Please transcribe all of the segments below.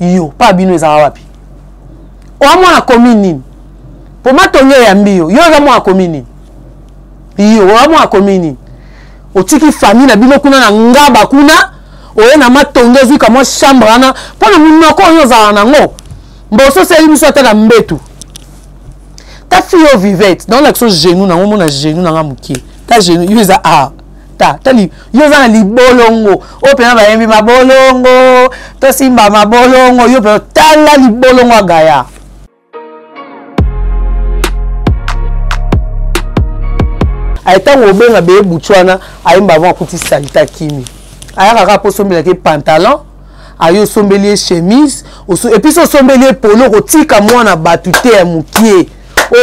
yo pa bino ezaka wapi oya mwana komi nini mpo matongi eyambi yo yo oza mwana komi nini yo oya mwana komi nini otiki famille na bino kuna na ngaba kuna oye na matongi ozwi kamwa chambre wana mpo na monoko oyo ozala nango mboso oseli biso ata na mbetu ta fille oyo vivete naolakisa genou nango omona genou nanga moke ta genou yo eza a ah. ta tali yo oza na libolongo oyo mpena bayembi mabolongo tosimba mabolongo yo mpena tala libolongo ya gaya aye ntango obenga beye butu wana ayemba avant akuti salita kimi ayaka kaka mpo osombelaki pantalon aye osombeli ye chemise epuis osombeli ye polo kotika mwana bato te ya mokie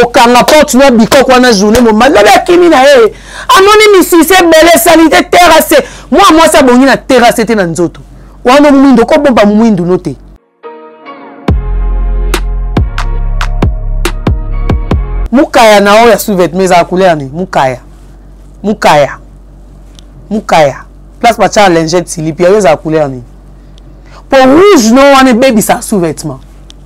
okanga porte na bikoko wana journée mobimba lobi akimi na ye amoni misisi ebele salite terase mwa mwasi abongi na terase te na nzoto wana mwindu okobomba mwindu no te mukaya na oyo ya sous-vêtement ezala couleur nini mukaya mukaya mukaya place batyaka lingette silipi yayo ezala couleur nini mpo rouge no wana ebebisaka sous-vêtement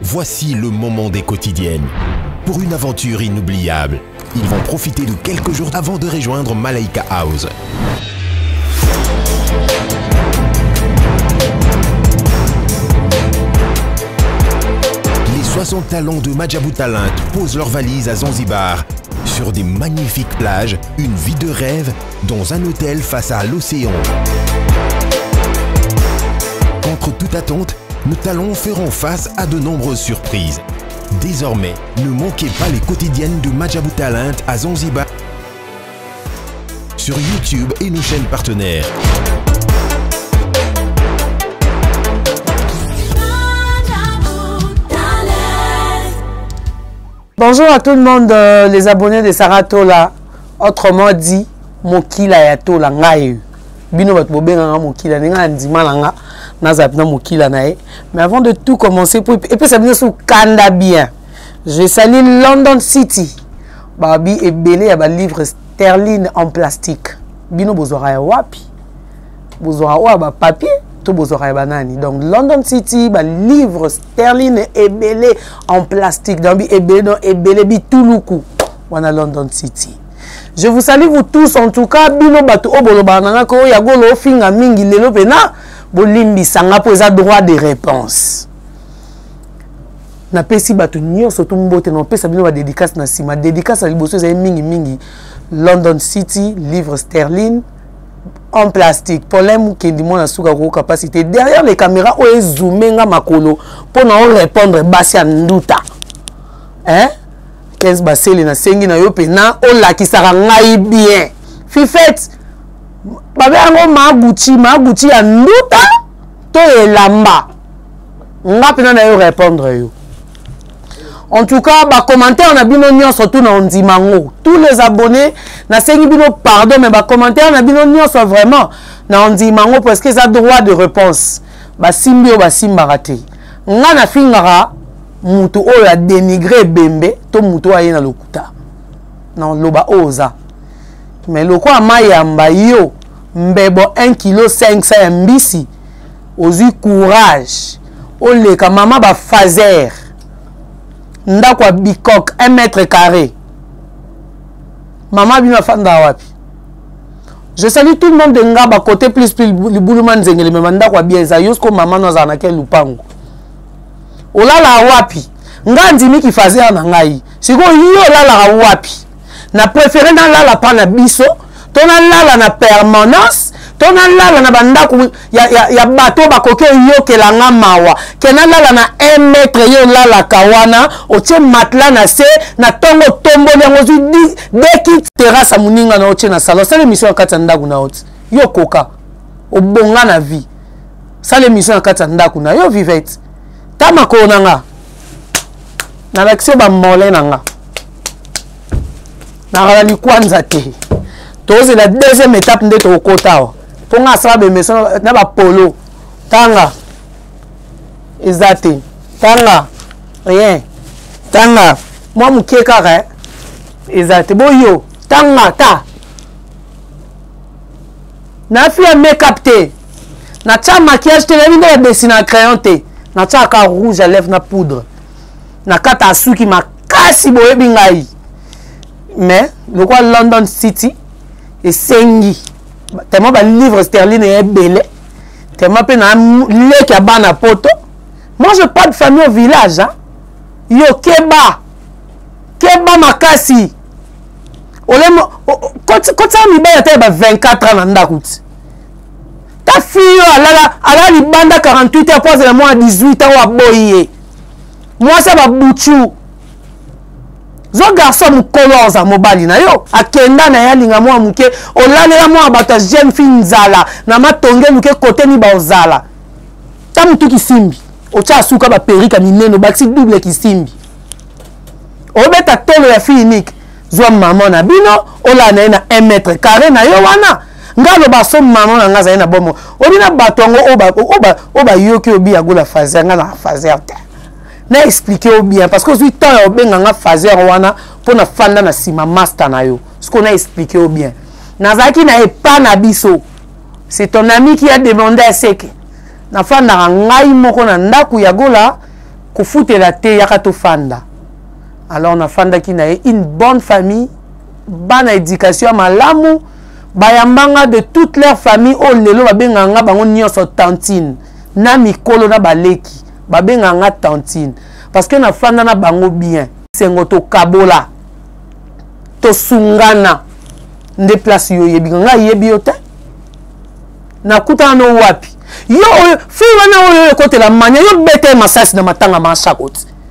voici le moment des quotidiennes. Pour une aventure inoubliable, ils vont profiter de quelques jours avant de rejoindre Malaika House. 60 talents de Majabutalint posent leurs valises à Zanzibar, sur des magnifiques plages, une vie de rêve, dans un hôtel face à l'océan. Contre toute attente, nos talents feront face à de nombreuses surprises. Désormais, ne manquez pas les quotidiennes de Talint à Zanzibar sur YouTube et nos chaînes partenaires. Bonjour à tout le monde, euh, les abonnés de Sarah Tola, autrement dit, Mokila ya Tola, ngai. Bino bat bobenga nga Mokila, nenga ndima na nga, nazap na Mokila na ye. Mais avant de tout commencer, pour, et puis ça vient sous Kanda bien. Je salue London City. Babi et Belé, il y a livre sterling en plastique. Bino bozora ya wapi. bozwaka oyo ya bapapier to bozwaka ya banani donc london city balivre sterline ebele en plastique donc ebele donc ebele bituluku wana london city je vous salue vous tous en tout cas bino bato oyo bolobaka na nga ko oyo yagolo ofinga mingi lelo mpena bolimbisa nga mpo eza droit de réponse napesi bato nyonso tu mbote na opesa bino badédicace na nsima dédicace ya liboso ezali mingimingi london city livre sterline en plastique polin mukendi mwana suka koyoka mpasi te derrière les caméras oyo ezoome nga makolo mpo na orépondre basi ya nduta eh? 15 basele nasengi na yo mpena olakisaka ngai bien fifete babe yango maguti maguti ya nduta to elamba nga mpena na yo répondre yo en tout cas bacommentaire na bino nyonso tu na ondima yango tous les abonnés nasengi bino pardon mais bacommentaire na bino nyonso vraiment na ondima yango parce que eza droit de réponse basimbi oyo basimbaka te nga nafingaka motu oyo adénigre ebembe to motu oyo aye na lokuta na loba oyo oza mais lokola mayamba yo mbebo 1 kilo 500 ya mbisi ozwi courage oleka mama bafazer ndako ya bicok 1 mètre carré mama bino afandaka wapi je sali tout le monde de ngaba côté plus plus libuluma nzengele mema ndako ya bia eza yosko mama no azala na ke lupango olala wapi ngai andimi kifazer na ngai sikoyo yo olalaka wapi na prefere nalala mpa na biso to nalala na permanence to nalala na bandako ya, ya, ya bato oyo bakoki oyokela nga mawa ke nalala na 1 metre ye olalaka wana otie matla na se na ntongo otomboli yango ozwi deki terase ya moninga na otie na salon asala emission na kati ya ndako na oti yo okoka obonga na vie sala emission na kati ya ndako na yo vivete ta makolo na nga nalakisi yo bamole na nga nakala likwanza te tozela deuxième étape nde tokokota awa mpo ngai asala bemeso na bapolo tanga eza te tanga rien tanga mwa moke kaka eh. eza te boyo tanga ta nafiya makeup te natya maquillage te nayebi nde badesina crayon te natyaka rouge à lèvre na poudre nakata suki kasi boyebi ngai mais lokola london city esengi tellement balivre sterline ya ebele tellement mpe na leki ya bana poto moi je pas de famille au village hein? yo keba keba makasi olemo kotia mibali ata ya ba 24 ans na ndako ti ta fille oyo alala alala libanda 48 heures mpo azala mwana 18 ans oyo aboyi ye mwasi ya babuchu zo garçon mokolo aoza mobali na yo akenda na ye alinga mwa moke olalela mwa bato ya jeune fille nzala na matonge luke kote ni baozala ta motu kisimbi otya suka baperika minene obakisi double kisimbi obeta tolo ya fille unique zwa mama na bino olala na ye na 1 mètre carré na yo wana ngai aloba so mama na ngai azali na bomo obi na bato yango oyo bayoki obi ya gola fazer ngai na fazer te na explike yo bien parce que ozwi temps ya obenga nga fazer wana mpo na fanda na nsima master na yo siko na explike yo bien nazalaki na epa na biso c'est ton ami qui a demandé à seke nafandaka ngai moko na ndako ya gola kofutela te yaka tofanda alors nafandaki na ye une bonne famille bana éducation ya malamu bayamba nga de toute leur famille oyo oh, lelo babengaka nga bango nyonso tantine na mikolo na baleki babengaka nga tantine parce que nafanda na bango bien sengo tokabola tosungana nde place yo oyebika nga ayebi yo te nakutana no wapi yo oyo fille wana oyo ekotela mania yo bete masasi na matanga ma shakoti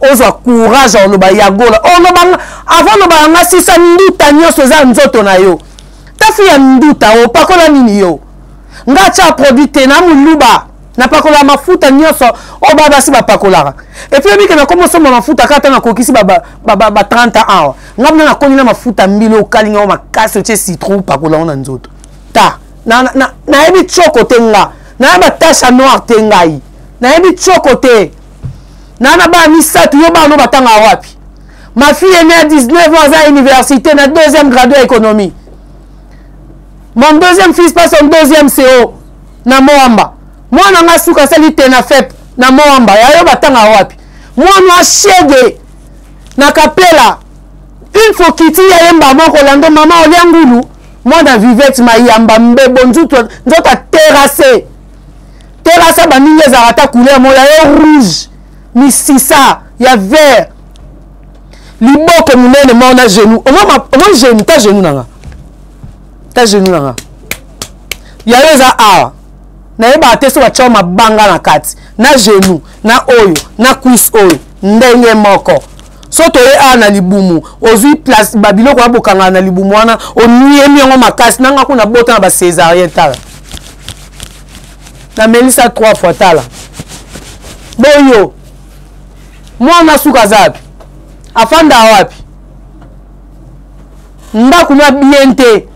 ozwa courage ya oloba ya gola olobanga avant olobaka nga sisa nduta nyonso eza ya nzoto na yo tafi ya nduta opakola nini yo nga tya produit te na moluba napakolaka mafuta nyonso oyo ba basi bapakolaka epuis yebike nakomi osomba mafuta kaka ntango nakokisi ba 30 ans awa nga mna nakomi na mafuta mbili okalinga yango makasi otye citron opakola yango na nzoto ta nayebi tioko te nga nayebi batasha noire te ngai nayebi tioko te na na bana misato yo bana no batanga wapi ma fille ene ya 19 ans aza université na deuxième grade ya économie mon deuxième fils pas son deuxième co na moamba mwana nga suka asali tena fep na moamba yayo batanga wapi mwana ashege na kapela une fois kiti ya yemba moko lando mama olia ngulu mwana vivette mayamba mbebo nzoto nzoto aterase terasa baningi ezalaka ata couleur moya ye rouge misisa ya vert liboko monene moko na genou omoi genou ta genou nanga ta genou nanga yayo eza awa nayebaka te so batya mabanga na kati na genou na oyo na cuise oyo ndenge moko so toye awa na libumu ozwi place babiloko ya bokangana na libumu wana oniemi yango makasi nanga kuna bota na bacésarien tala namelisa trois fois tala boyo mwana suka aza wapi afanda wapi ndako mwa bien te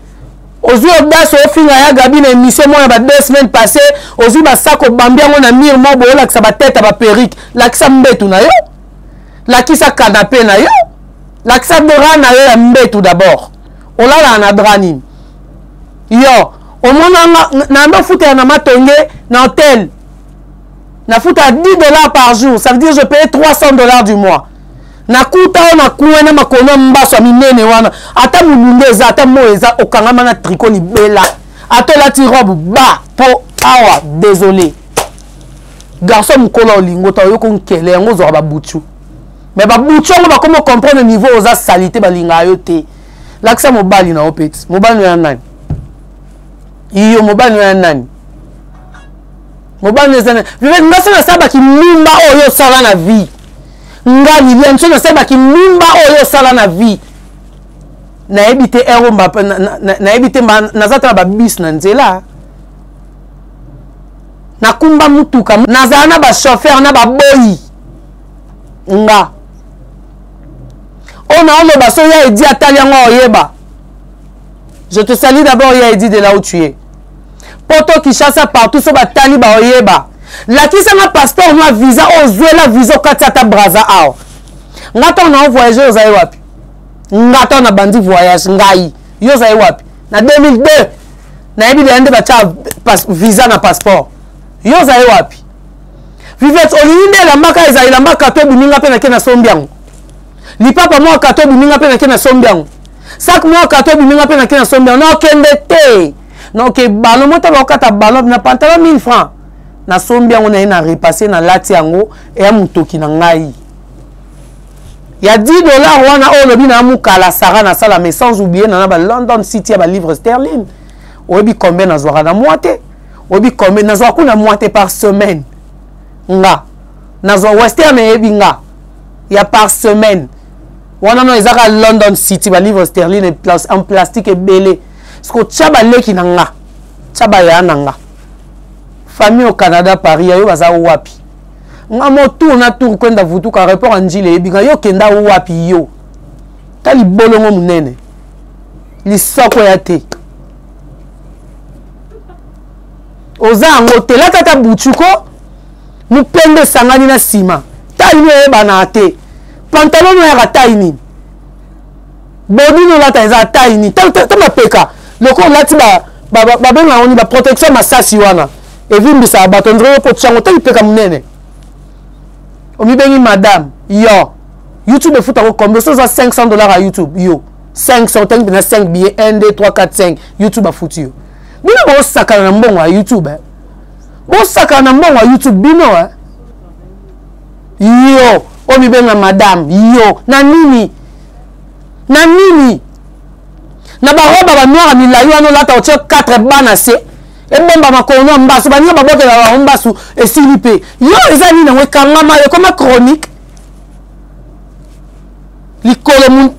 ozwi audace ofinga ya gabi na émission mwana ba deux semaines passé ozwi basako obambi yango na mire moko boolakisa batete ya baperike lakisa mbetu na yo lakisa kanape na yo lakisa dra na yo ya mbetu d'abord olalaka na dra nini yo omonanga nayambi ofutela na matonge na hotel nafuta 10 dollars par jour ça veut dire je paye 300 dollars du mois nakuta oyo nakuwe na makono ya mbaso ya minene wana ata molunge eza ata moi eza okangama na triko libela ata olati robe ba po awa désolé garçon mokolo ya olingo ta oyoko nkele yango ozwaka babutu me babutu yango bakomi ocomprendre niveau oza salite balingaka yo te lakisa mobali na yo peti mobali no ya nani iyo mobali no ya nani mobali no eza nani vivete nga so nasala bakimimba oyo osala na vie nga liliane so nasala bakimimba oyo osala na vie nayebi te ero nayebi te naza tala babis na nzela nakumba mutuka nazala na bachauffeur na baboyi nga oyo naoloba so ya edi atali yango oyeba je te sali d'abord ya edi de la où tu es poto kinshasa partout so batali baoyeba lakisa nga passeport no ya visa oyo ozwela visa okati ata braza awa nga ntango nao voyage oyo ozali wapi nga ntango nabandi voyage ngai yo ozali wapi na 2002 nayebi deya nde batya visa na passeport yo ozali wapi vivete olingi nde elambaka ezali elamba kato ebimi nga mpe nake nasombi yango lipapa mwa kato ebimi nga mpe nake nasombi yango sak mwa kato ebimi nga mpe nake nasombi yango nakende te noke balo mota bakokata balo na pantalo 1000 francs nasombi yango naye na repasse nalati yango eya motoki na ngai ya 10 dollars wana oyo olobi na mukala sara nasala mais sans oublie nana ba london city ya ba livre sterling oyebi combien nazwaka na mwa te oyebi combien nazwaka kuna mwa te par semaine nga nazwa western eyebi nga ya par semaine wana no ezaka london city ba livre sterling en plastique ebele siko tya baleki na nga tya bayaya na nga famille au canada paris yayo baza wapi nga mo tour na tour kwenda vutuka report ya njila eyebi nga yo kenda wapi yo ta libolongo monene lisoko ya te oza yango tela tata buchuko mopembe esangani na nsima tai nini eyebanaka te pantalon no yaka tai nini bodini olata eza tai nini ta mapeka lokola olati babengaka oni baprotection masasi wana evimbisaka bato ondire yo kotya yango ta lipeka monene omibengi madame yo youtube efuta ko combien oza 500 dollars ya youtube yo 500 otangi mpena 5 billet 1 2 3 4 5 youtube afuti yo bino bosakana na mbongo ya youtube eh? bosakana na mbongo ya youtube bino eh? yo oyo mibenga madame yo na nini na nini na baroba banoire milai wana olata otye 4 bana se ebomba makono ya mbasu baninga babotela bango mbasu esili mpe yo eza nini yango ekangama yo ekoma chronique likolo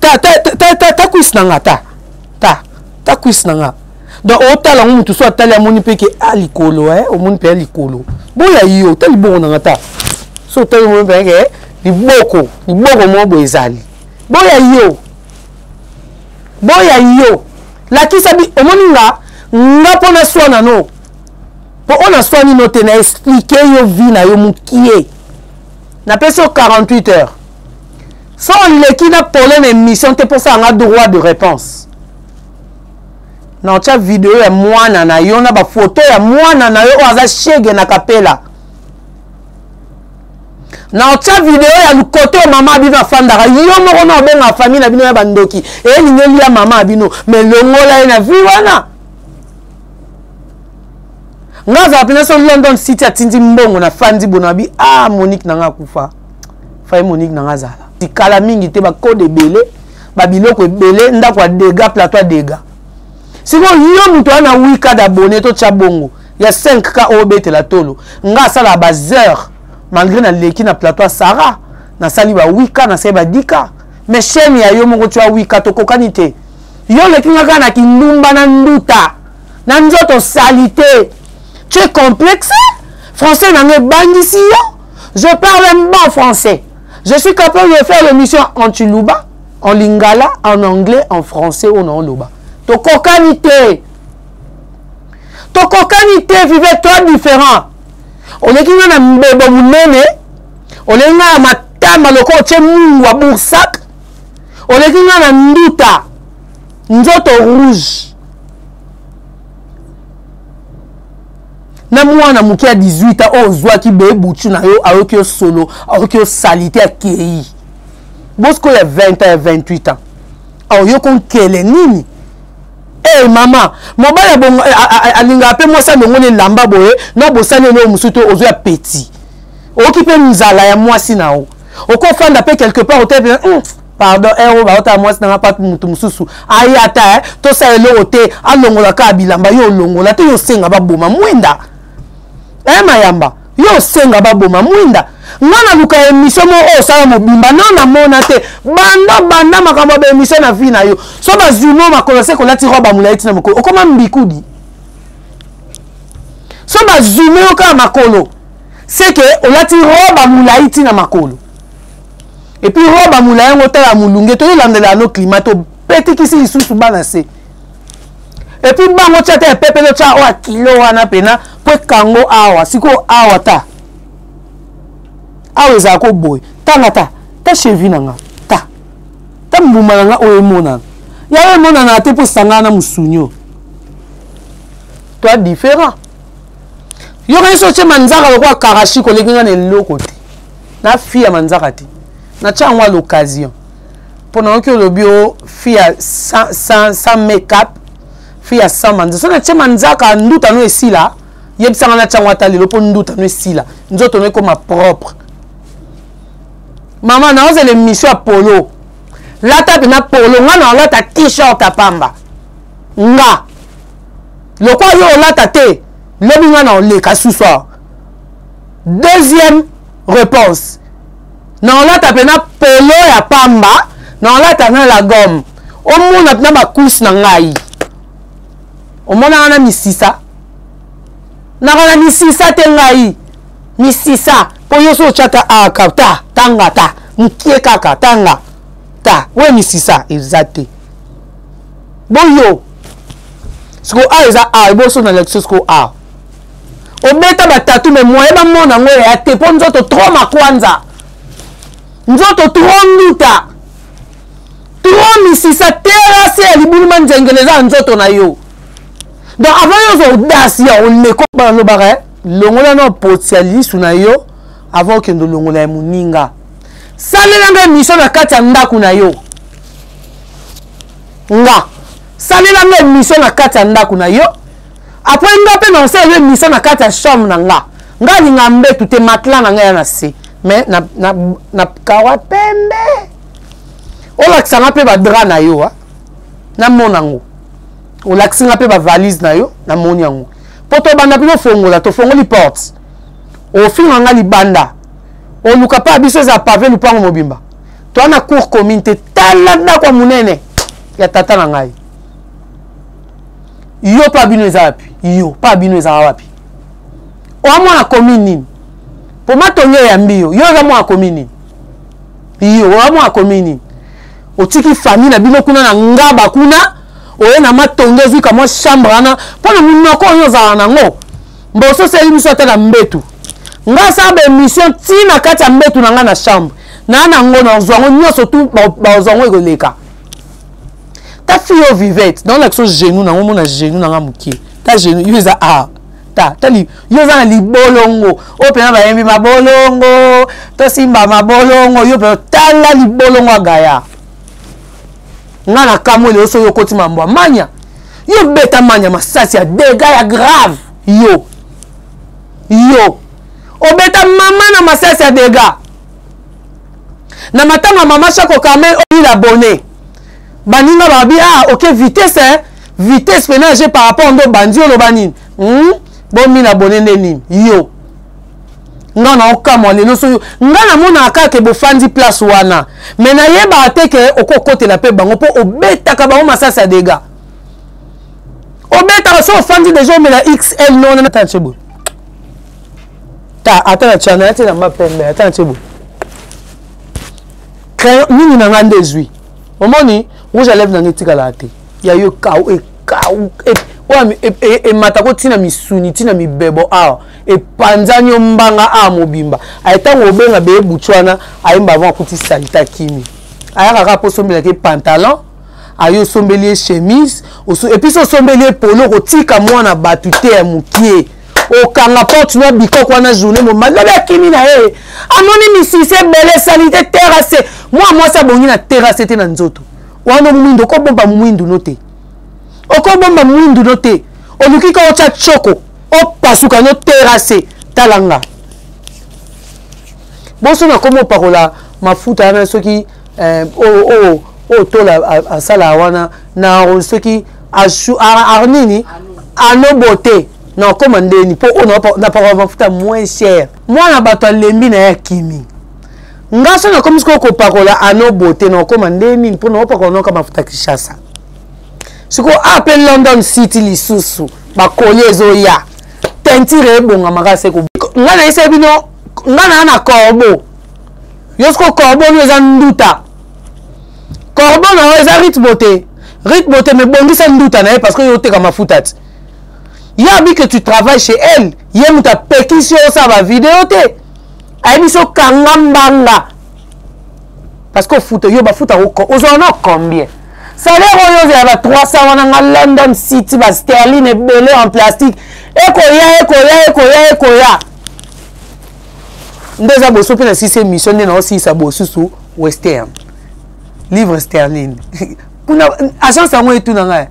takwisi na nga ta ta takwisi na nga donc otala yango motu so atali amoni mpe ke a ah, likolo e omoni mpe ya likolo boya yo ta libongo na nga ta so otali omoni mpe ke liboko liboko moko boye ezali boya yo boya yo lakisa bi omoni nga nga mpo naswana no mpo oyo naswani no te na explike yo vi na yo mokie napesi yo 48 heures so oleki na pole na émission te mposa yanga droit de réponse na otya video ya mwana na yo na bafoto ya mwana na yo oyo aza shege na kapela na otya video ya lukoto oyo mama abino afandaka yo moko na obengaka famille na bino ya bandoki eyelingi elia mama abino me longola ye na vi wana nga azala mpenza so london city atindi mbongo na fandi bona abi a ah, monique na nga akufa fai monique na nga azala tikala mingi te bakode ebele babiloko ebele ndako ya dega plateau ya dega sikoyo yo moto wana wika dabone totya bongo ya 5 ka oyo obetela tolo nga asalaka baheure malgré naleki na plateau ya sara nasali ba 8 ka nasali ba 10 ka mais chaîne ya yo moko tya 8 ka tokokani te yo oleki nga kaka na kindumba na nduta na nzoto salite tu es complexe français na nga ebangisi yo je parle un bon français je suis capable de faire l'émission en tuluba en lingala en anglais en français oyo na oloba tokokani te tokokani te vive toi différent oleki nga na mbebo monene oleki nga na matama lokola otye mungu ya bursak oleki nga na nduta nzoto rouge na mwana moke ya 18 ans oyo ozwaki bee butu na yo ayoki yo solo ayoki yo salite akei bosikoyo ya 20 ans ya 28 ans aoyoki onkele nini Hey, eh, mama mobali alingaka mpe mwasi alongoli elamba boye na bosali eloko mosusu te ozwi apeti oyoki mpe nzala ya mwasi na yo okofanda mpe quelque part ote mpe hmm, pardon ero eh, oh, baotala mwasi nanga papi moto mosusu aya ata eh, tosala eloko te alongola kaka bilamba yo olongola te yo osenga baboma mwinda e mayamba yo osenga baboma mwinda nga naluka emission moko oyo osala mobimba no namona te banda banda makambo ya baemission na vie na yo so bazwi mo makolo se kolati roba molai tina mokolo okoma mbikudi so bazwi mo yo kaka makolo seke olati roba molai tina makolo epuis roba molai yango otala molunge toyolandela yano klima topetikisi lisusu bana se epuis bango tia te epepele otya oyo akilo wana mpena mpo ekango awa sikoyo awa ta awa ezala ko boye tanga ta ta chevi na nga ta ta mbuma na nga oyo emonana yayo emonana te mpo esangana na mosuni oyo toi différent yokani so otye manzaka lokola karashi koleki nga na eloko te na fi ya manzaka te natya yango a l'occasion mpo nayoki olobi o fi ya sans makeup fi ya sans manza so natye manzaka nduta no esila yebisanga natya yango ata lelo mpo nduta no esila nzoto no ekoma propre mama naozela emission ya polo lata mpena polo nga naolata t-shirt ya pamba nga lokola yo olata te lobi nga naoleka susu awa deuxième réponse naolata mpe na polo ya pamba naolata na lagome omona mpe na bacourse na ngai omonaka na misisa naka na misisa te ngai misisa mpo yo so otyata aka ah, ta tanga ta mokie kaka tanga ta oyo misisa eza te boyo sikoyo awa eza awa eboso na lakisi sikoyo awa obeta batatu me moye bamona yango eya te mpo nzoto tro makwanza nzoto tro nduta tro misisa terase ya libulu manzengele eza ya nzoto na yo donc avant yo oza odasi ya oleko balobaka eh, longola na opoti ya lisu na yo avant okende olongola ya moninga salela nga emission na kati ya ndako na yo nga salela nga emission na kati ya ndako na yo après nga mpe nasala yo emisa na kati ya chambre na nga nga alinga mbetu te matla na ngai ya na se mais na, na, na kawa pembe olakisa nga mpe badra na yo a namona yango olakisi nga mpe bavalise na yo namoni yango mpo tobanda mpe tofongola tofongoli porte ofinga nga libanda oluka mpe biso eza pave lupango mobimba toa na cour commune te tala ndako ya monene ya tata na ngai yo pa bino eza wapi yo pa bino eza wapi oa mwana komi nini mpo matongi eyambi yo yo oza mwana komi nini yo oa mwana komi nini otiki famille na bino kuna na ngaba kuna oye na matongi ezwi kamwa chambre wana mpo na monoko oyo ozala nango mboso oseli biso ata na mbetu nga asala baémission ti na kati ya mbetu na ngai na chambre naa na ngo nazwa yango nyonso tu bazwa yango ekoleka ta fille oyo vivete naolakisa genou nango omona genou nanga moke ta genou yo eza a ta tali yo oza na libolongo oyo mpena bayembi mabolongo tosimba mabolongo yo mpena tala libolongo ya gaya nga na kamwe lelo soki okoti mambo ya mania yo obeta mania masasi ya dega ya grave yo yo obeta mama na masasi ya dega na matanga mama chako carmel oyi la bonne baninga babi ah ok vitesse eh? vitesse pena je par rapport ndo bandi oloba nini hmm? bomi na bonne nde nini yo nga na okamwa lelo so nga namonaka kaka ke bofandi place wana me nayebaka te ke okokotela mpe bango mpo obetaka bango masasi ya dega obetaka so ofandi deja omela xl nona na tanche boye ta ata na chana nati na mapembe ata na tie boye crayon nini na ngai nde ezwi omoni rouge à lèvre na ngai etikalaka te ya yo ekau ekau oyo e, e, emata ko ntina misuni ntina mibebo awa epanzani yo mbanga awa mobimba aye ntango obenga beye butu wana ayemba avant akuti salita kimi ayaka kaka mpo osombelaka ye pantalon aye osombeli ye chemise epuis osombeli ye polo kotika mwana bato te ya mokie okanga porte na bikoko wana journée mobimba lobi akimi na ye amoni misisi ebele salite terase mwa mwasi abongi na terase te na nzoto wana mwindu okobomba mwindu no te okobomba mwindu no te oluki ka otya tshoko opasuka no terase talanga boso nakomi opakola mafuta wana soki eh, oyo oh, oyo oh, oyo oh, tola asala wana na soki arnini anobote na okoma ndeni mpo oyo napakaka mafuta moins cher mwana bato alembi na ye akimi nga so nakomi sikoyo kopakola anobote na okoma ndeni mpo na opakola naoka mafuta kinshasa sikoyo ape london city lisusu bakoli ezoya tentire ebongamaka se nga nayesa bino nga naa na corbeau yo siko corbeau no eza nduta corbeau na yo eza rythme te rythme te mais bongisa nduta na ye parce que yo oteka mafuta ti ye abi que tu travaille chez elle ye moto apekisi yo osala bavideo te ayebi so kanga mbanga parce que ofuta yo bafuta ozwa na combien salaire oyo ozela ba 300 wana nga london city ba sterline ebele en plastique ekoya ekoya ekoya ekoya nde eza boso mpe na sisi émission nde naosilisa bosusu western livre sterling kuna agence yango etuna ngai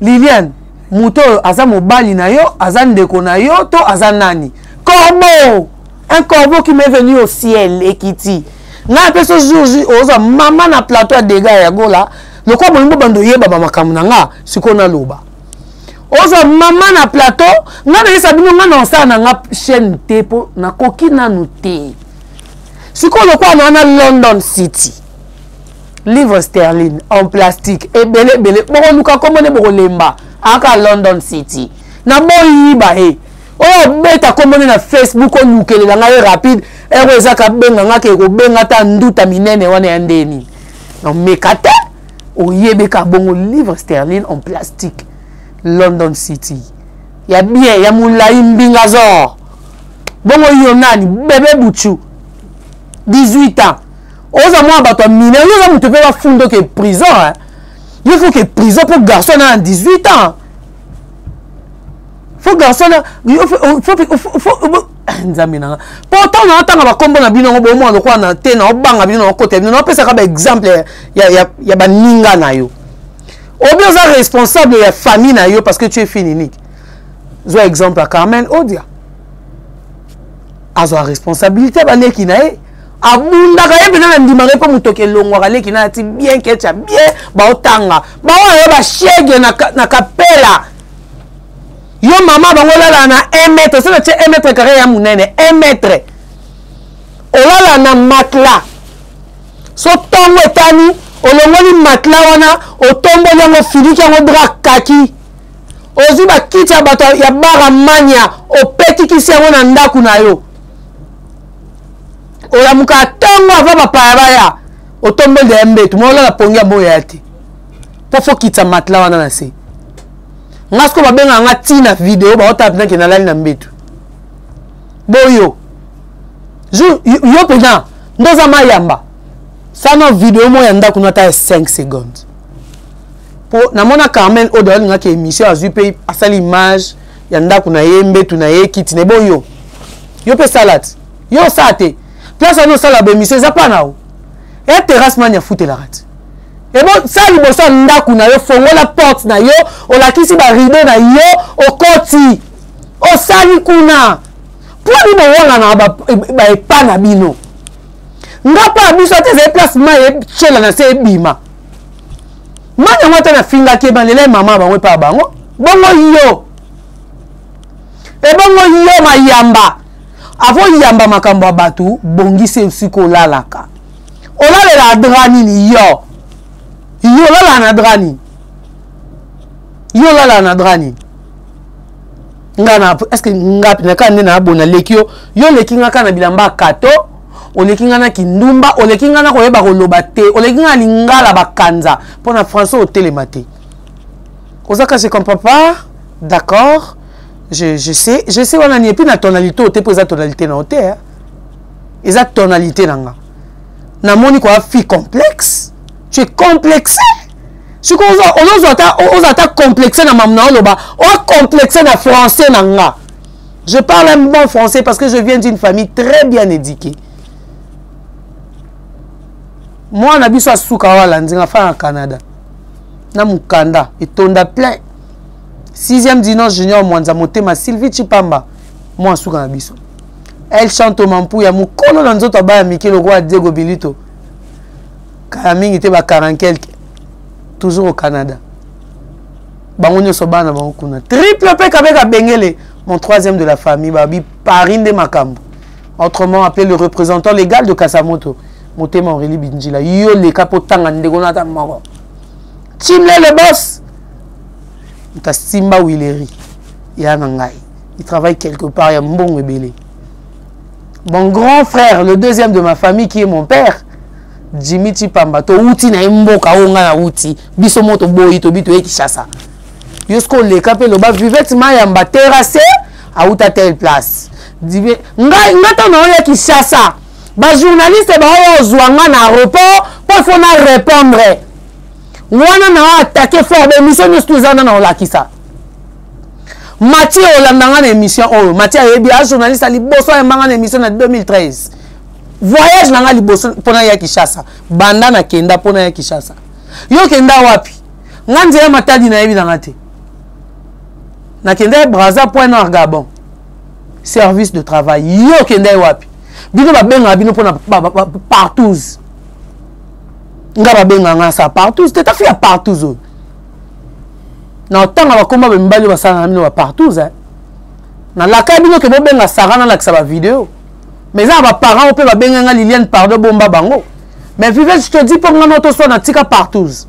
liliane moto oyo aza mobali na yo aza ndeko na yo to aza nani corbeau un corbeau qui m'est venu au ciel ekiti ngai mpe so jour ozwa mama na plateau ya dega ya gola lokola bolingi bobanda oyeba bamakambo na nga sikoyo naloba ozwa mama na plateau nga nayesa bino nga na osala na nga chaîne te mpo nakoki nanu te sikoyo lokola naa na london city livre sterline en plastique ebele ebele bokoluka nkombo nde bokolemba aka london city na boyiba ye eh. oyo obeta nkombo nde na facebook olukelela ngai rapide ero eza kabenga nga ke kobenga ata nduta minene wana ya ndeni nomeka te oyebeka bongo livre sterline en plastique london city ya bien ya molai mbinga zor bongo yo nani bebe buchu 18 ans oza mwana bato ya mine yo oza moto mpe bafundo ke prison hein? yo faut ke prison mpo garçon na na 18 ans faut garçon na nzambe nanga pourtant naotanga bakombo na bino yango bomona lokola na te naobanga bino naokota ya bino naopesaka baexemple ya, ya, ya baninga na yo obi oza responsable ya famille na yo parce que tu es fille unique zwa exemple ya carmen odia azwa responsabilité baleki na ye abundaka ye mpena na ndimaka ye mpo motoki elongwaka leki na ati bien ketya bien baotanga baoyo yo bashege na kapela yo mama bango olala na 1 mètre soki otie 1 mètre carré ya monene 1 mètre olala na matla so ntongo etani olongoli matla wana otomboli yango filiki yango dra kaki ozwi bakiti ya bato ya bara mania opetikisi yango na ndako na yo olamuka ntongo ava bapaya baya otomboli ya mbetu mwa olala pongi ya boya te mpo fokitisa matla wana na se nga sikoyo babengaka nga ti na video baotala mpenza ke nalali na mbetu boyo yo mpenza nde oza mayamba sana video moko ya ndako nata ya 5 secondes mpo namona carmel oyo dayo alingaki émission azwi mpe asali image ya ndako na ye mbetu na ye kiti na boyo yo mpe salate yo osala te place ani osala baémission eza mpa na yo ya terrasse mani afutelaka ti ebo sa liboso ya ndako na yo fongola porte na yo olakisi barido na yo okoti osali kuna mpo nini bowangana baepa na bino nga mpo ya biso ata ezali place mai etyela na se ebima mai yango ata nafingaki ebalela ye mama bango epa bango bongo yo ebongo yo mayamba akoyamba makambo ya bato bongisi esika olalaka olalela adra nini yo yo olalaka na adra nini yo olalaka na adra nini nga na estce nga mpenza kaka nde nabona leki yo yo oleki nga kaka na bilamba ya kato oleki nga na kindumba oleki nga na koyeba koloba te oleki nga na lingala bakanza mpo na français otelema te oza kasi comme papa d'accord je, je sais je sais wana ni epuis na tonalité oyo te mpo eza tonalité na yo te eza tonalité na nga namoni koya fille complexe tu es complexe sikoyo ozozwa ata oza ata complexe na mamu na yo oloba ocomplexe na français na nga je parle un bon français parce que je viens d'une famille très bien édiquée mwana biso asuka wana alandi nga afanda na canada na mokanda etonda plein Sixième du nom Junior Mwanza Motema Sylvie Chipamba mwa suka na biso El Chanto Mampuya mokolo na nzoto abaya mike lokola Diego Bilito kala mingi te ba 40 quelque toujours au Canada bango nyonso bana bango kuna triple mpe kabeka bengele mon troisième de la famille babi paris nde makambo autrement appelé le représentant légal de kasamoto motema aurélie bindila yo leka mpo tanga ndeko na ata moko chimle le boss moto asimba wileri ya na ngai il travaille quelque part ya mbongo ebele mon grand frère le deuxième de ma famille qui est mon père jimmy chipamba towuti na ye mboka oyo ngai nawuti biso moko toboyi tobi toye kishasa yo soki oleka mpe loba vivete mayamba terrasse awuta telle place ngai ngai ntango naoya kishasa bajournaliste baoyo ozwa ngai na aéroport mpo ifo na répondre wana na atake fort baemission nyonso tu eza nana olakisa mati olanda nga na émission oyo mati ayebi a journaliste ya liboso ayamba nga na émission na 2013 voyage na nga liboso mpo na ya kinshasa banda na kenda mpo na ya kinshasa yo kenda wapi nga nzela matadi nayebi na nga te nakenda ye braza point noir gabon service de travail yo okenda ye wapi bino babengaka bino mpona partous nga babenga nga sa partout te tafi ya partout oyo na otanga bakoma bamibali basala na bino ba partout eh. nalaka bino ke bobenga sara nalakisa bavideo mais eza na baparent mpe babenga nga liliane pardon bomba bango mais vive je te dis mpo nga notoswa na tika partout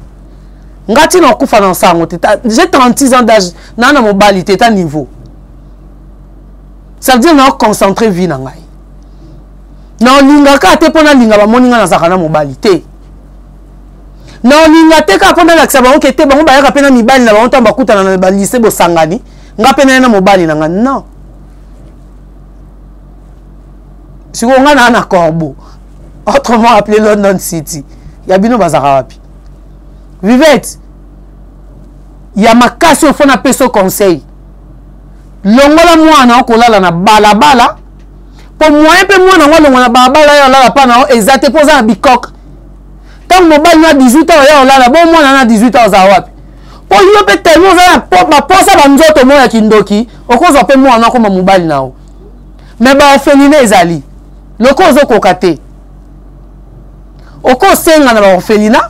nga ntina okufa na nsango te j'ai 36 ans d'âge naa na mobali te ta niveau ça veut dire na oconcentre vie na ngai na olinga kaka te mpo nalinga bamoni ngai nazalaka na mobali te na olinga te kaka mpo nalakisa bango ke te bango bayaka mpe na mibali na bango ntango bakutana na balise bosangani nga mpe naye na mobali na nga non sikoyo nga naa na corbeau autrement appelé london city ya bino bazalaka wapi vivete ya makasi oyo mpo napesa conseil longola mwana okolala na balabala po moyen mpe mwana yango alongwa na balabala ya olala mpa na yo eza te mpo oza na bikoka ntango mobali na 18 ans oya olala bo mwana na 18 ans ozala wapi mpo yo mpe telmo oza na baposa banzoto moko ya kindoki okozwa mpe mwana akoma mobali na yo me baorpheline ezali loko ozokoka te okosenga na baorphelina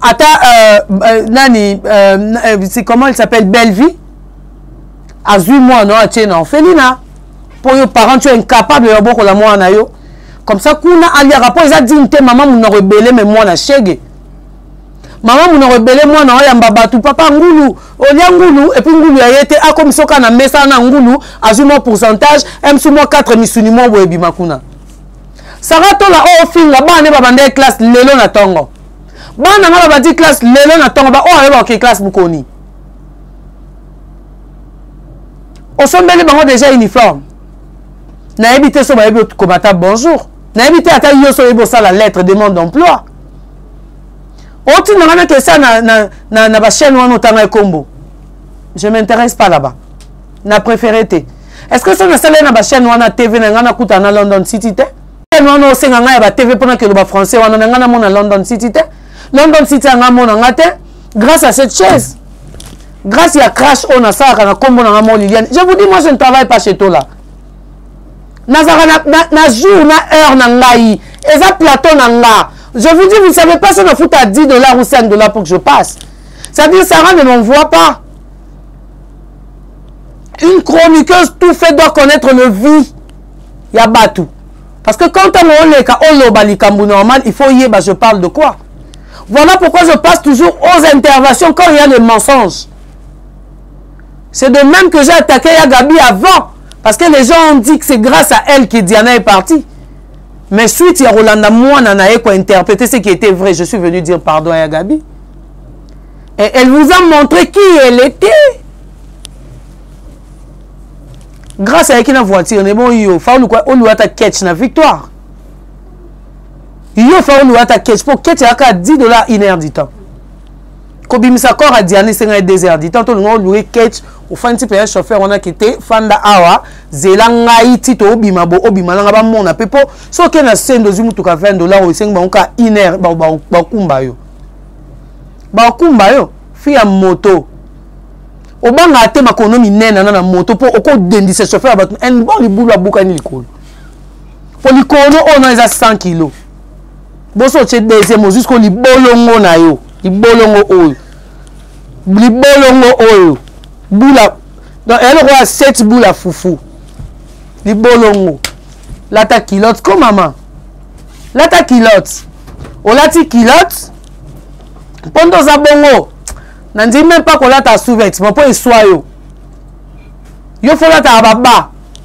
ata euh, euh, nani euh, euh, comment il s'appelle bellevie azui mwana oyo atie na orphelina mpo yo parent yo incapable ya obokola mwana na yo comme ça kuna aliaka mpo eza digne te mama monoko ebele me mwana shege mama monoko ebele mwana oyamba bato papa ngulu olia ngulu epuis ngulu ya ye te akomisa oka na mesa na ngulu azwi mwa pourcentage emsu mwa 4 misuni mwa boye ebima kuna sara tola oyo ofinga bana nde babanda ye classe lelo na ntongo bana ngai babandi classe lelo na ntongo baoyo ayebaka ke classe bokoni osombeli bango deja uniforme nayebi te so bayebi okoma ata bonjour nayebi te ata yo so oyebi osala lettre demande d'emploi otindanga na kesa na, na, na, na bachaîne wana otanga ekombo je m'intéresse pas là-bas na préféré te est ce que so nasaleli na bachaîne wana tv na ngai nakuta na london city te chaîne wana osenga ngai ya batv mpona keloba français wana na ngai namona london city te london city yanga amona ngai te grâce à cette chaise Grâce ya crash oyo nasalaka na kombo na nga mo Liliane. Je vous dis moi je ne travaille pas chez Tola. Nazaka na, na, na jour na heure na ngai. Eza plateau na nga. Je vous dis vous ne savez pas si on a foutu à 10 dollars ou 5 dollars pour que je passe. Ça veut dire Sarah ne m'envoie pas. Une chroniqueuse tout fait doit connaître le vie. Yabatou. Parce que quand on est au loba likambu normal, il faut y je parle de quoi Voilà pourquoi je passe toujours aux interventions quand il y a des mensonges. C'est de même que j'ai attaqué Yagabi avant. Parce que les gens ont dit que c'est grâce à elle que Diana est partie mais suite ya kolanda mwana na ye interprété ce qui était vrai je suis venu dire pardon à gabi et elle vous a montré qui elle était grâce à qui la voiture n'est bon yo fa lui oluwa ta catch, na victoire yo fa oluka ata kech mpo kech aya kaka 10 dollar une heure du temps kobimisa corps ya diana esenga ye 2 heures du temps tolinga olue kech ofandisi mpenza chauffeur wana ke te fanda awa zela ngai ti toobima bo obima nanga bamona mpe mpo soki okei na sende ozwi motuka 20 dollar oyo esengi bango kaka une heure bakumba yo bakumba yo fi ya moto obangaka te makono minene na na moto mpo okodendisa chauffeur ya bato un bon libulu abukani likolo po likolo oyo no eza 100 kilo boso otye deuxième ozusi ko libolongo na yo libolongo oyo libolongo oyo bula donc eya lokola 7 bula fufu libolongo lata kilote ko mama lata kilote olati kilote mpo nde oza bongo na ndimi meme mpa kolata sous-vêtement mpo eswa yo yo fo olataka baba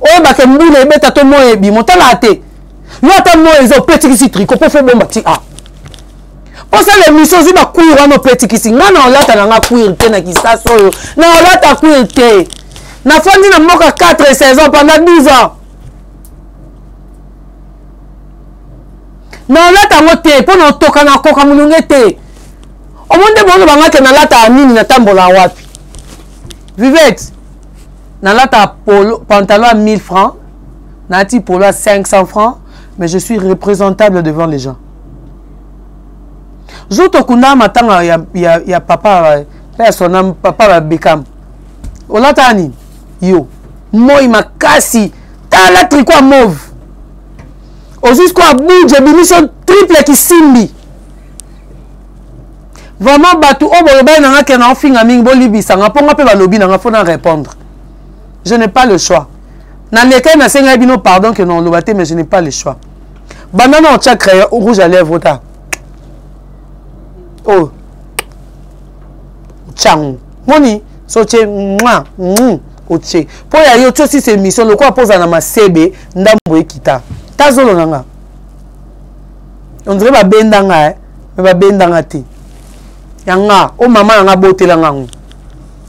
oyeba ke mbula ebeta to moi ebima otalaka te yo ata moi eza opetikisi triko mpo fo obomba ti a osala emission ozwi bakwire wana opetikisi ngai na olata na ngai kwire te na kisasa oyo na olata kwire te nafandi na mboka 4 saison pendant 12 ans na olata yango te mpo na otoka na koka molunge te omoni nde booloba ngai ke nalataka nini natambola wapi vivete nalata polo pantalon ya 1000 francs nalati polo ya 500 francs mais je suis représentable devant les gens jour tokunda matanga ya, ya, ya papa ya sona papa ya bekam olata nini yo moi makasi tala triko ya mauve ozwi sikoyo abuja ebimiso triple kisimbi Vraiment batu oyo bolobaki na nga ke na ofinga mingi bolibisa nga mpo nga mpe balobi na nga fo na répondre je n'ai pas le choix nalekaki nasengaki bino pardon ke na oloba te mais je n'ai pas le choix banda na otya crayon rouge à lèvre ota oyo oh. tyango moni so otye mwa mu otye mpo ya yo tyosi se émission lokola mpo ozala na masebe ndambo ekita tazolo na nga on dirait babenda nga eh? me babenda nga te ya nga o mama na nga abotela nga yango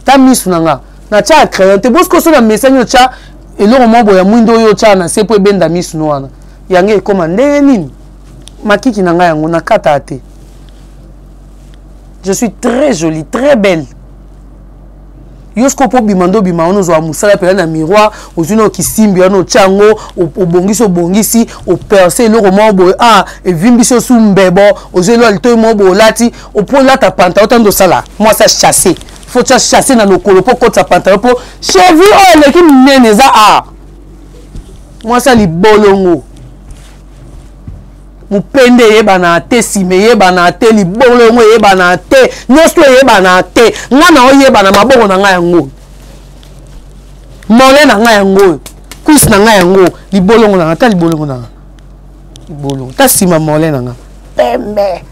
ta misu na nga natyaka crayon te bosiko so na mesani otya eloko moko boya mwindo oyo otyaka na se mpo ebenda misu no wana yango ekoma ndenge nini makiki na nga yango nakataka te je suis très jolie très belle yo sikoyo mpo obima nde obima wana ozwa mosala mpela na miroir ozwi nao kisimbi wana otya yango obongisi obongisi operse eloko moko boye a ah, evimbisi osu mbebo ozwi eloko litoi moko boye olati opo olata pantalon tanda osala mwasi achasse fo tya chasse na lokolo mpo okotisa pantalon mpo chevi oyo eleki minene eza a ah. mwasi alibolongo mupende eyebana te nsima eyebana te libolo yango eyebana te nyonso eyebana te nga na oyebana maboko na nga yango mole na nga yango oyo kwisi na nga yango libolongo na nga ta libolongo na nga libolongo ta nsima mole na nga pembe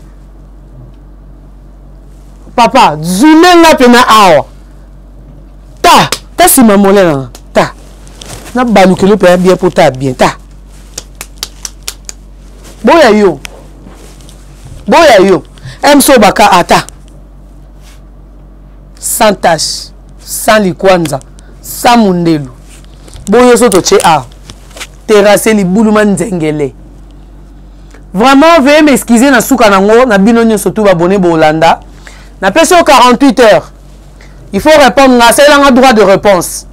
papa zume nga mpena awa ta ta nsima mole na nga ta nabalukeli mpena bien mpo ta bien ta boya yo boya yo mso baka ata sans tache sans likwanza sans mundelu boyo so totie awa terrasse libulu ma nzengele vraiment veye m'excuse na suka nango na bino nyonso tu babone bolanda napesi yo 48 heures il faut répondre nga asalela nga droit de réponse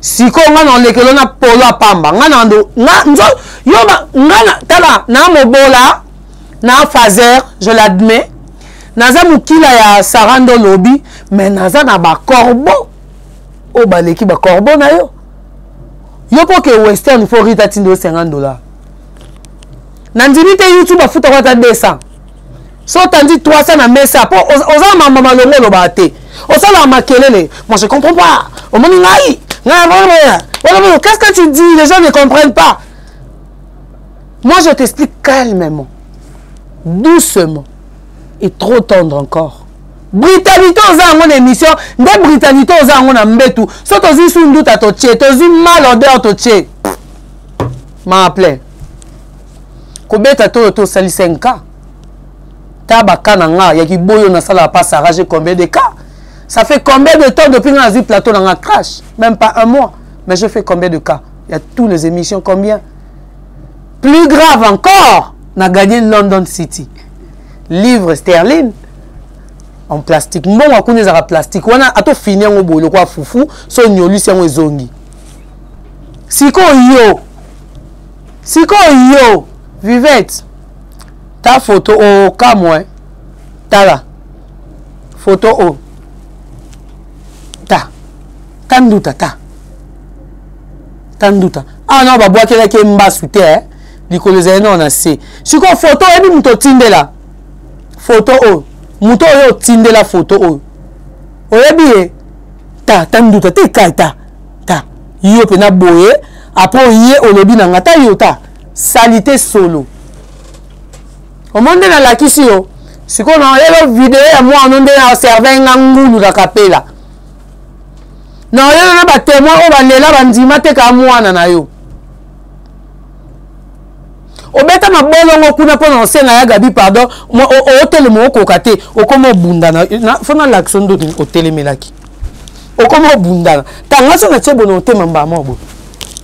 sikoyo nga na lekelo na polo ya pamba nga na ndo nga nzo yo ba nga na tala na mobola na fazer je l'admets naza mokila ya sara ndo lobi mais naza na bacorbo oyo baleki bacorbo na yo yo mpo ke western fo rita tindi yo 50 dollar nandimi te youtube afutaka ata 200 so otandi 300 na mesa mpo oza mambo malongo olobaka te osalaka makelele moi je comprends pas omoni ngai ngai qu'est ce que tu dis les gens ne comprennent pas moi je t'explique calmement doucement et trop tendre encore britanité oza yango na émission nde britanité oza yango na mbetu so tozwi su nduta totie tozwi mal odeur totie maaple kobeta toyo tosalisa nka ta baka na nga ya kiboyo nasalaka pa sarage combien de cas ça fait combien de temps depuis nga nazwi plateau na nga crash même pas un mois mais je fais combien de cas il y a toutes les émissions combien plus grave encore na gagné london city livre sterling en plastique mbongo akuna ezalaka plastique wana ato fini yango boye lokola fufu so onyolisi yango ezongi sikoyo yo sikoyo yo vivete ta foto o kamwe tala foto o ta ta nduta ta ta nduta awa ah nao babwakelaki ye mbasu te eh? likolo ezali nao na se sikoyo foto oyebi moto otindela foto oyo moto oyo otindela foto oyo oyebi ye ta ta nduta te kai ta ta yo mpe na boye apres oye olobi na ngai ta yo ta salite solo omoni nde nalakisi yo sikoyo naoyeba video ya mwana nde naserve nga ngulu na kapela naoyeba na batemoin oyo balela bandima te kaa mwana na yo obeta mabolongo kuna mpo na osenga ya gabi pardon otelema okoka te okoma obunda fo nalakisa ndoto otelemelaki okoma obundana tanga so na tie bono otema mbaa moko boye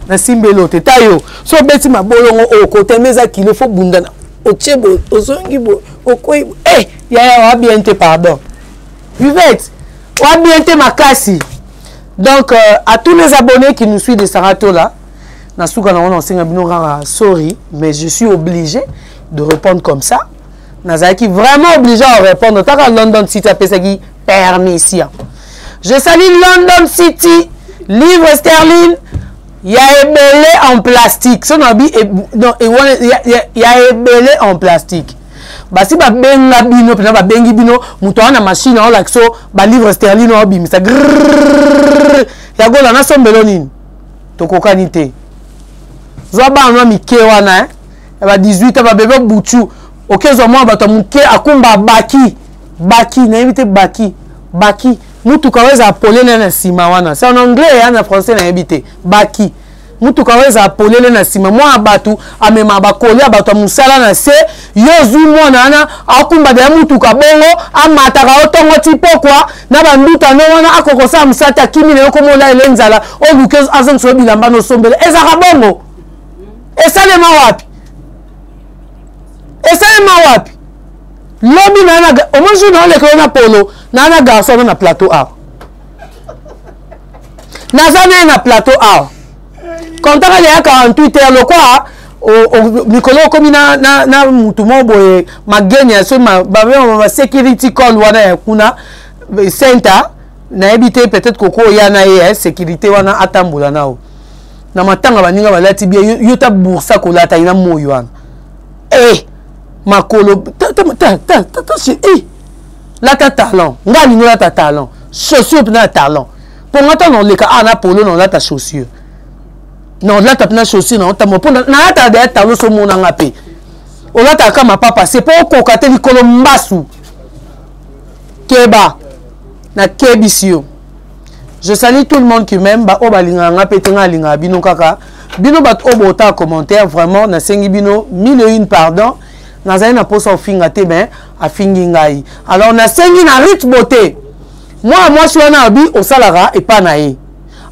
nasimbeli ote ta yo so obeti mabolongo oyo oh, kotema eza kilo fo bundana otie boye ozongi boye okwei boye e eh, yaya oa bien te pardon vivete oa bien te makasi donc euh, à tous les abonnés qui nous suivent de saratola na suka na wana osenga bino kaka sorry mais je suis obligé de répondre comme ça nazalaki vraiment obligé à répondre taka london city apesaki permission je sali london city livre sterling ya ebele en plastique soki nabi e, non e, wana ya ebele en plastique basi babenga bino mpena babengi bino moto awa na mashine aolakisa balivre sterling aobimisa ya gola nasombelo nini tokokani te zwa bana mike wana eh? ya ba 18 ans babebe butu okezwa mwana bato ya moke akumba baki baki nayebi te baki baki motuka oyo ezala polele na nsima wana se en anglais ya na français nayebi te baki motuka oyo ezala polele na nsima mwana bato amema bakoli ya bato ya mosala na se yo ozwi mwana wana akumba deya motuka bongo amataka yo ntongo ti pokwa na banduta no wana akokosala mosala te akimi na yo komona ele nzala oluki azongisa yo bilamba nosombele ezalaka bongo esalema wapi esalema wapi lobi na na omoni soki naolekelo na polo na na garçon na na plateau awa naza naye na plateau awa kontaka leya 48 heure lokwa mikolo okomi na, na, na mutu moko boye mageni ya soki basecurity call wana ya kuna center nayebi te peut-être koko oya na ye securité wana atambola nao na matanga baninga balati bia yo, yo ta boursa kolata ina moyi wana eh makolo ta ta ta ta ta, ta eh lata talent nga ningo lata talent chaussure pina talent po nga ta na leka ah na polo na lata chaussure na olata mpe na chaussure na otamba mpo nalataka deya talo so omonanga mpe olataka kaka mapapa se mpo okoka te likolo mbasu keba nakebisi yo je salis tout le monde qui m'aime ba oyo balingaka nga mpe te nga alingaka bino kaka bino bato oyo bootaka commentaire vraiment nasengi bino mille et une pardon nazali na mposa ofinga te mais afingi ngai alors nasengi na rite bote mwana mwasi wana abi osalaka epa na ye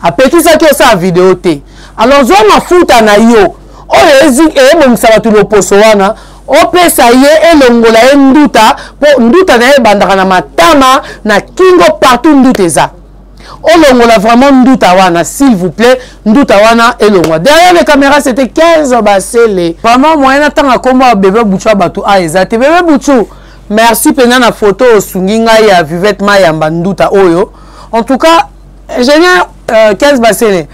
apekisaki osala video te alors zwa mafuta na yo oyo eyebongisa bato loposo wana Opesa ye elongola ye nduta po nduta naye ebandaka na matama na kingo partout nduta eza olongola vraiment nduta wana s'il vous plaît nduta wana elongwa derrière les caméras c'était 15 basele vraiment moyen atanga kombo ya bebe buchu ya bato a eza te bebe buchu merci mpenza na photo osungi ngai ya vivette mayamba nduta oyo en tout cas ingénieur euh, 15 basele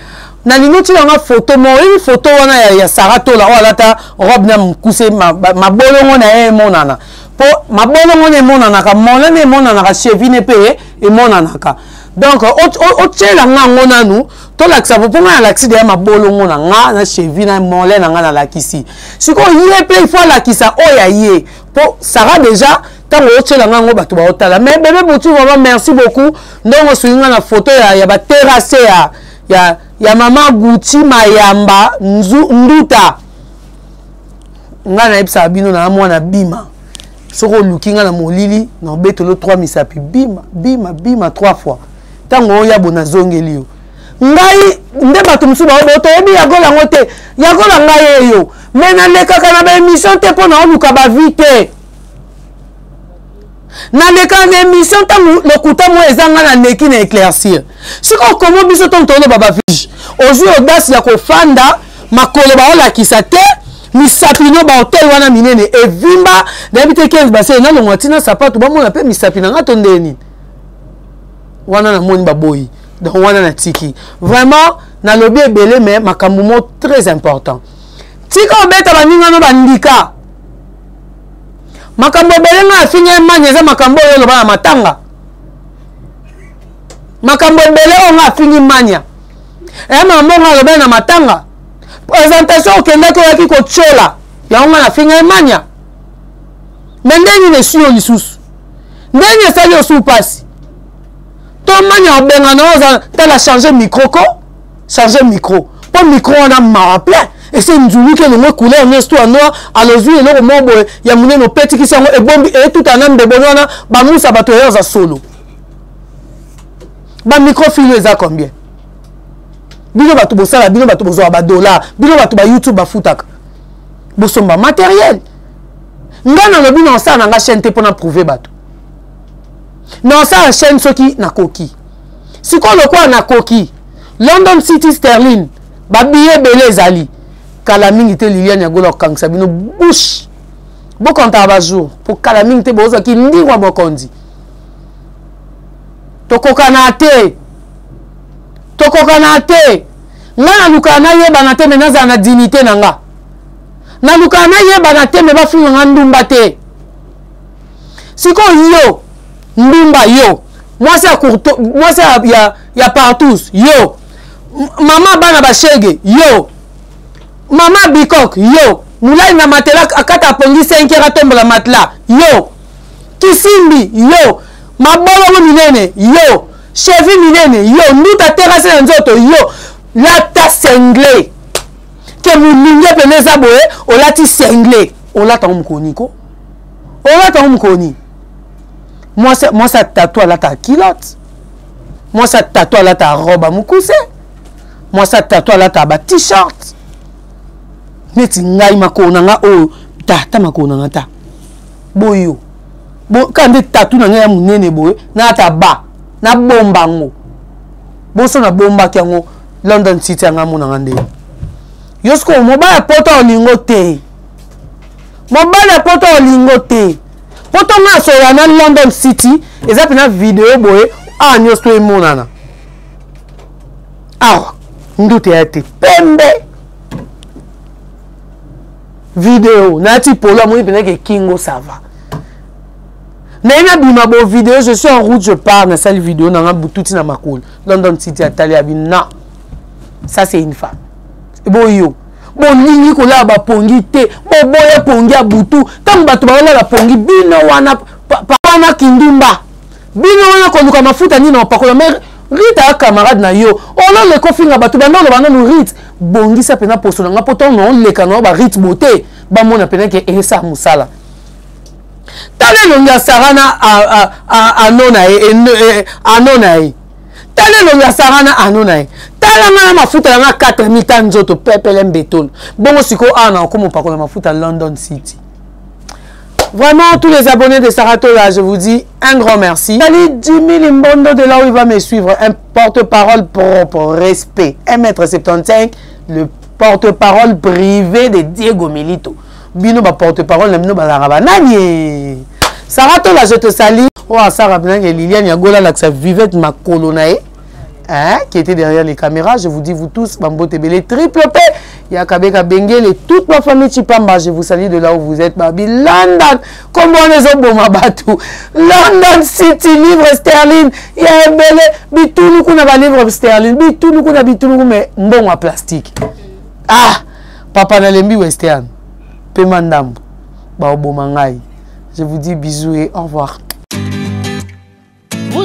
nalingi otika nga foto moko oyebi foto wana ya, ya sara tola oyo alata robe na mokuse mabolongo na ye emonana mpo mabolongo na emonanaka mola na emonanaka chevine mpe emonanaka donc otyela nga yango nanu tolakisa mpo nga nalakisi deya mabolongo na nga na chevine na mole na nga nalakisi sikoyo ye mpe ifo alakisa oyo ya ye mpo sara deja ntango otyela nga yango bato baotala mais bebe butu vraiment merci beaucoup ndongo osuki nga na foto ya, ya baterase ya, ya, ya mama guti mayamba nzu, nduta ngai nayebisaka bino na mwana bima soki oluki ngai na molili na obetolo 3 misapi bima bima bima 3 fois ntango oya bo nazongeli yo ngai nde bato mosusu baobo toyebi yagola yango te yagola ngai eyo me nalekaka na baémission te mpo naoluka bavi te naleka na émission ntango lokuta moi eza ngai na leki na éclaircir soki okomo biso ntango toloba bavige ozwi odasi ya kofanda makolo baolakisa te misapi no bahotel wana minene evimba nayebi te 15 basele nalongwa ntina sapato bamona mpe misapi na ngai to ndenge nini wana namoni baboyi donc wana natiki vraiment nalobi ebele mais makambo mo très important tika obeta baninga no bandika makambo ebele ngai afingi emani eza makambo oyo oloba na matanga makambo ebele oyo ngai afingi mania eya eh, makambo oyo ngai alobeli na matanga présentation okendaki oyaki kotyola yango ngai nafinga emania me ndenge nesi yo lisusu ndenge esali osu mpasi to mania obengana oza tala change micro ko change micro mpo micro wana mawa plein ese nzuluki elongwe couleur nyonso to anoa alozwi eloko moko boye ya monene opetikisi yango ebombi etuta na mbeboni wana bamusa bato ya yoza solo bamicrofilme eza combien bino bato bosala bino bato bozwaka badollar bino bato ba youtube bafutaka bosomba materiel ngai nalobi na osala na ngai chaîne te mpo na prouve bato na osala chaîne soki nakoki sikoyo lokola nakoki london city sterling babiye ebele ezali kala mingi te liliane yagola kokangisa bino bushe bokontaka bajour mpo kala mingi te bozwaki ndingwa mokonzi tokokana te tokokana te ngai nalukaka nayebana te me nazala na dignité na nga nalukaka nayebana te me bafinga nga ndumba te sikoyo yo ndumba yo mwasi ya courto mwasi ya, ya, ya partous yo mama bana bashege yo mama bikok yo mulali na matela akata apongi 5 heure atombola matela yo kisimbi yo mabolongo minene yo chevi minene yo nduta terase na nzoto yo lata sengle ke molinge mpena eza boye olati sengle olata ngo mokoni ko olata yango mokolo nini mwasi ya tatu alata kilote mwasi ya tatu alata robe mokuse mwasi ya tatu alata ba t-shirt neti ngai makolo na ngai oyo tata makolo na ngai ta boyo kaka nde tatu na ngai ya monene boye nayata ba nabomba yango boso nabombaki yango london city yanga amonanga nde yo sikoyo mobali ya poto olingo te mobali ya poto olingo te poto ngai asola na london city eza mpena video boye awa nyonso to emonana awa ndutu ya te pembe video nayati polo amoni mpena ke kingo sava naye nabima bo video je suis en route je pars nasali video nanga bututi na makolo london city atali abi na ça c'est une femme eboyo bolingi kolala bapongi te boboya pongi ya butu ntango bato baolala pongi bino wana wana kindumba bino wana koluka mafuta nini opakola mere rite aya camarade na yo olole kofinga bato banda oloba nanu rite bongisa mpena poso na nga mpo ntango naoleka na yo barite bote bamona mpena ke esa mosala tala elongi ya sara na ano na ye ano na ye tala elongi ya sara na ano na ye tala nga na mafuta na nga 4 mita nzoto pepele mbetolo bongo sikoyo awa na okoma opakola mafuta london city Vraiment, tous les abonnés de Saratola, je vous dis un grand merci. Salut Jimmy Limbondo de là où il va me suivre. Un porte-parole propre, respect. 1m75, le porte-parole privé de Diego Milito. bino ba porte parole na bino bazalaka banani eh? sara tola je te sali oyo oh, asara binange liliane ya gola alakisa vivete makolo na ye Hein, qui était derrière les caméras. Je vous dis, vous tous, Bambo Tebele, triple P, Yakabeka Bengel et toute ma famille Chipamba. Je vous salue de là où vous êtes, Babi. London, comment on les a bon, Mabatou. London City, livre sterling. Il y a un belé, Bitounou, qu'on a livre sterling. Bitounou, qu'on a Bitounou, mais bon, à plastique. Ah! Papa Nalembi Western, Pemandam, mangai. Je vous dis bisous et au revoir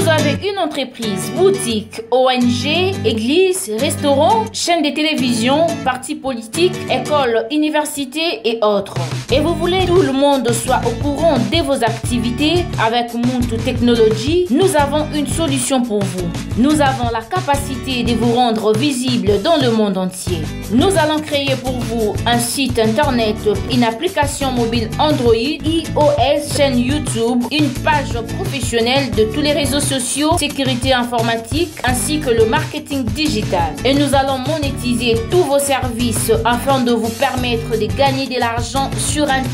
avec une entreprise, boutique, ONG, église, restaurant, chaîne de télévision, parti politique, école, université et autres. Et vous voulez que tout le monde soit au courant de vos activités avec Mount Technology, nous avons une solution pour vous. Nous avons la capacité de vous rendre visible dans le monde entier. Nous allons créer pour vous un site internet, une application mobile Android, iOS, chaîne YouTube, une page professionnelle de tous les réseaux sociaux sécurité informatique, ainsi que le marketing digital. Et nous allons monétiser tous vos services afin de vous permettre de gagner de l'argent sur Internet